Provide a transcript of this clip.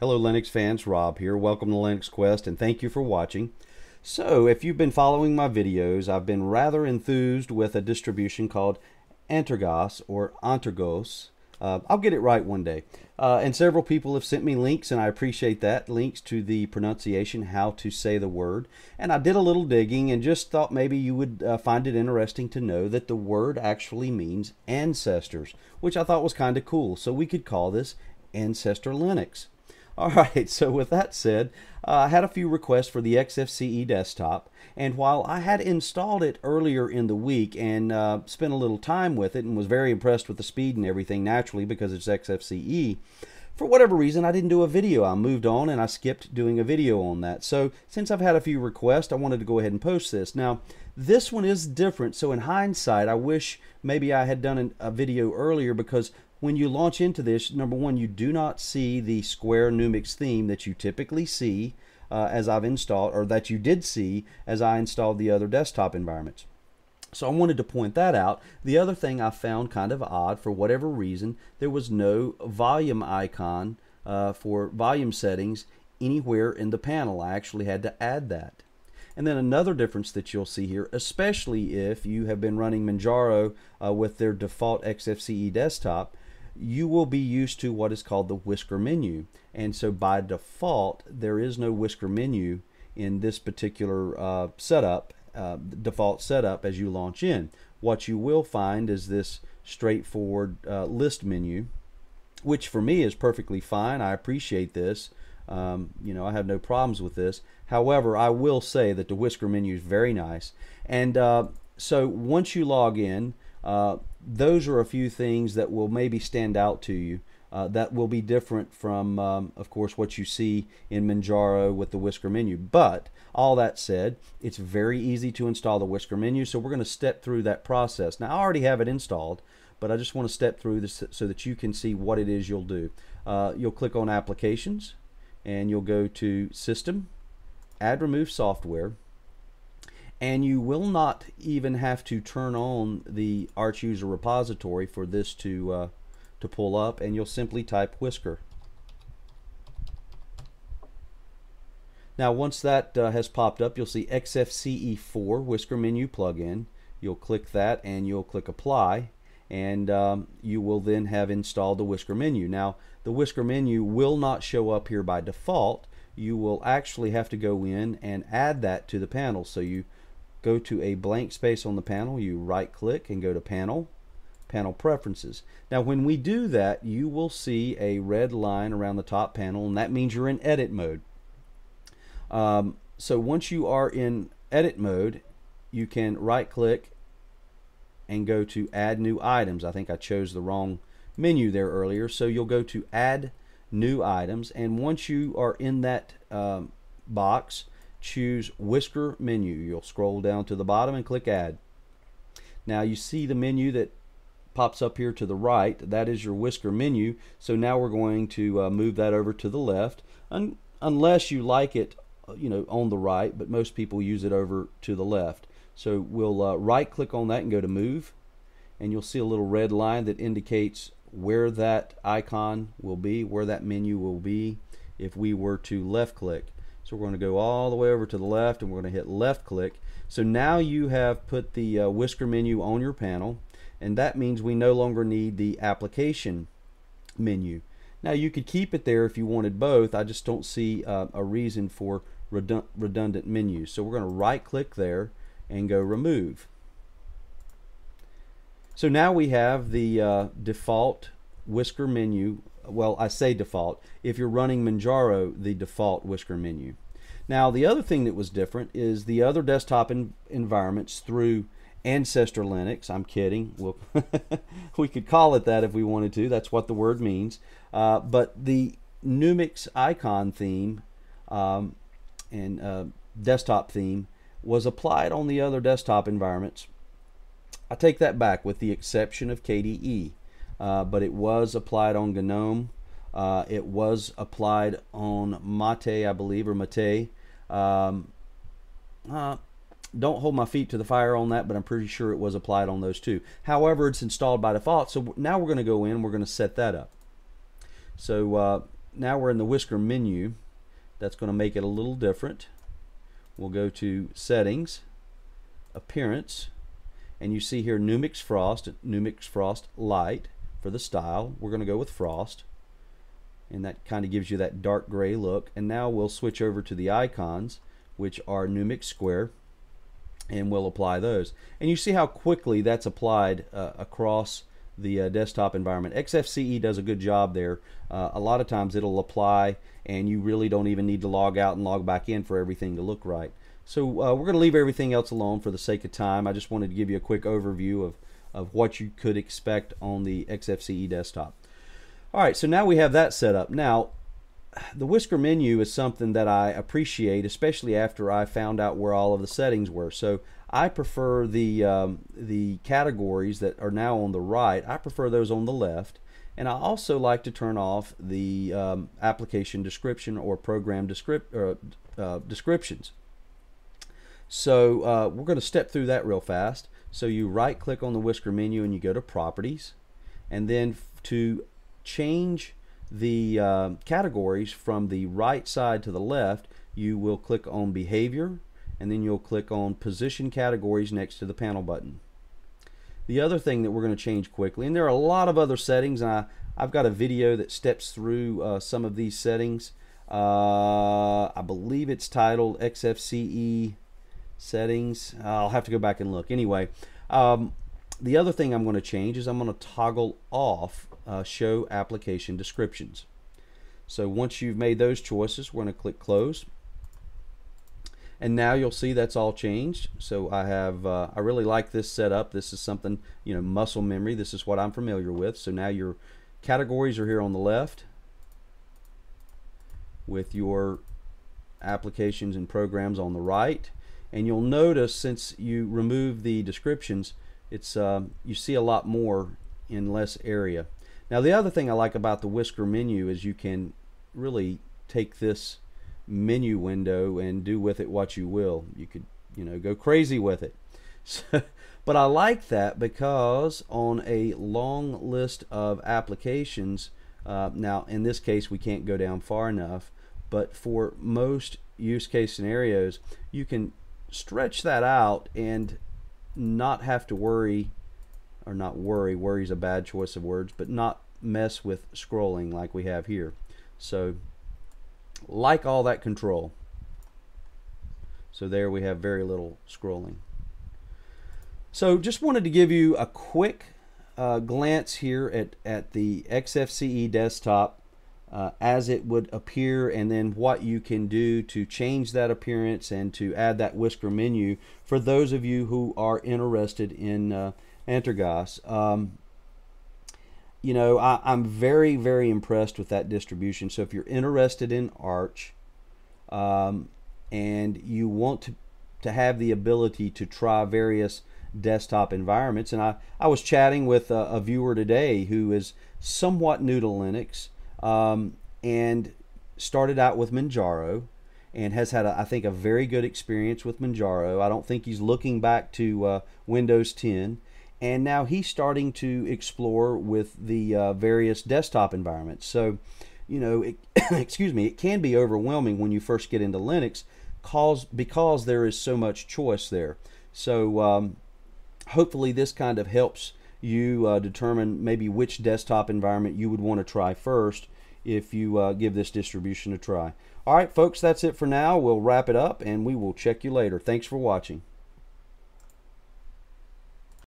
Hello Linux fans, Rob here. Welcome to Linux Quest and thank you for watching. So if you've been following my videos, I've been rather enthused with a distribution called Antergos or Antergos. Uh, I'll get it right one day. Uh, and several people have sent me links, and I appreciate that. Links to the pronunciation, how to say the word. And I did a little digging and just thought maybe you would uh, find it interesting to know that the word actually means ancestors, which I thought was kind of cool. So we could call this Ancestor Linux. All right, so with that said, uh, I had a few requests for the XFCE desktop, and while I had installed it earlier in the week and uh, spent a little time with it and was very impressed with the speed and everything naturally because it's XFCE, for whatever reason I didn't do a video. I moved on and I skipped doing a video on that. So since I've had a few requests, I wanted to go ahead and post this. Now, this one is different, so in hindsight, I wish maybe I had done a video earlier because when you launch into this, number one, you do not see the Square Numix theme that you typically see uh, as I've installed, or that you did see as I installed the other desktop environments. So I wanted to point that out. The other thing I found kind of odd, for whatever reason, there was no volume icon uh, for volume settings anywhere in the panel. I actually had to add that. And then another difference that you'll see here, especially if you have been running Manjaro uh, with their default XFCE desktop, you will be used to what is called the whisker menu. And so by default, there is no whisker menu in this particular uh, setup, uh, default setup as you launch in. What you will find is this straightforward uh, list menu, which for me is perfectly fine. I appreciate this. Um, you know, I have no problems with this. However, I will say that the whisker menu is very nice. And uh, so once you log in, uh, those are a few things that will maybe stand out to you. Uh, that will be different from, um, of course, what you see in Manjaro with the Whisker menu. But all that said, it's very easy to install the Whisker menu, so we're going to step through that process. Now, I already have it installed, but I just want to step through this so that you can see what it is you'll do. Uh, you'll click on Applications, and you'll go to System, Add Remove Software, and you will not even have to turn on the Arch user repository for this to uh, to pull up and you'll simply type whisker. Now once that uh, has popped up you'll see XFCE4 whisker menu plugin. You'll click that and you'll click apply and um, you will then have installed the whisker menu. Now the whisker menu will not show up here by default. You will actually have to go in and add that to the panel. So you go to a blank space on the panel, you right click and go to panel, panel preferences. Now when we do that, you will see a red line around the top panel and that means you're in edit mode. Um, so once you are in edit mode, you can right click and go to add new items. I think I chose the wrong menu there earlier. So you'll go to add new items and once you are in that um, box, choose Whisker Menu. You'll scroll down to the bottom and click Add. Now you see the menu that pops up here to the right. That is your Whisker menu. So now we're going to uh, move that over to the left, Un unless you like it, uh, you know, on the right. But most people use it over to the left. So we'll uh, right click on that and go to Move, and you'll see a little red line that indicates where that icon will be, where that menu will be if we were to left click. So we're going to go all the way over to the left and we're going to hit left click. So now you have put the uh, whisker menu on your panel and that means we no longer need the application menu. Now you could keep it there if you wanted both. I just don't see uh, a reason for redundant menus. So we're going to right click there and go remove. So now we have the uh, default whisker menu well, I say default. If you're running Manjaro, the default Whisker menu. Now, the other thing that was different is the other desktop environments through Ancestor Linux. I'm kidding. We'll we could call it that if we wanted to. That's what the word means. Uh, but the Numix icon theme um, and uh, desktop theme was applied on the other desktop environments. I take that back with the exception of KDE uh, but it was applied on GNOME. Uh, it was applied on Mate, I believe, or Mate. Um, uh, don't hold my feet to the fire on that, but I'm pretty sure it was applied on those two. However, it's installed by default, so now we're going to go in we're going to set that up. So uh, now we're in the Whisker menu. That's going to make it a little different. We'll go to Settings, Appearance, and you see here Numix Frost, Numix Frost Light for the style. We're going to go with Frost and that kind of gives you that dark gray look. And now we'll switch over to the icons which are Numix Square and we'll apply those. And you see how quickly that's applied uh, across the uh, desktop environment. XFCE does a good job there. Uh, a lot of times it'll apply and you really don't even need to log out and log back in for everything to look right. So uh, we're going to leave everything else alone for the sake of time. I just wanted to give you a quick overview of of what you could expect on the XFCE desktop all right, so now we have that set up. Now, the Whisker menu is something that I appreciate, especially after I found out where all of the settings were. So I prefer the um, the categories that are now on the right. I prefer those on the left, and I also like to turn off the um, application description or program descript uh, uh, descriptions. So uh, we're going to step through that real fast. So you right click on the Whisker menu and you go to Properties, and then to change the uh, categories from the right side to the left, you will click on Behavior and then you'll click on Position Categories next to the panel button. The other thing that we're going to change quickly, and there are a lot of other settings, and I, I've got a video that steps through uh, some of these settings. Uh, I believe it's titled XFCE settings. I'll have to go back and look. Anyway, um, the other thing I'm going to change is I'm going to toggle off uh, show application descriptions. So once you've made those choices, we're going to click close. And now you'll see that's all changed. So I have, uh, I really like this setup. This is something, you know, muscle memory. This is what I'm familiar with. So now your categories are here on the left with your applications and programs on the right. And you'll notice since you remove the descriptions, it's uh, you see a lot more in less area. Now the other thing I like about the Whisker menu is you can really take this menu window and do with it what you will. You could, you know, go crazy with it. So, but I like that because on a long list of applications, uh, now in this case we can't go down far enough, but for most use case scenarios, you can stretch that out and not have to worry or not worry, worry is a bad choice of words, but not mess with scrolling like we have here. So like all that control. So there we have very little scrolling. So just wanted to give you a quick uh, glance here at, at the XFCE desktop uh, as it would appear and then what you can do to change that appearance and to add that whisker menu for those of you who are interested in uh, Antergos. Um, you know, I, am very, very impressed with that distribution. So if you're interested in Arch um, and you want to, to have the ability to try various desktop environments, and I, I was chatting with a, a viewer today who is somewhat new to Linux um, and started out with Manjaro and has had, a, I think, a very good experience with Manjaro. I don't think he's looking back to uh, Windows 10 and now he's starting to explore with the uh, various desktop environments. So, you know, it, excuse me, it can be overwhelming when you first get into Linux, cause because there is so much choice there. So, um, hopefully, this kind of helps you uh, determine maybe which desktop environment you would want to try first if you uh, give this distribution a try. All right, folks, that's it for now. We'll wrap it up and we will check you later. Thanks for watching.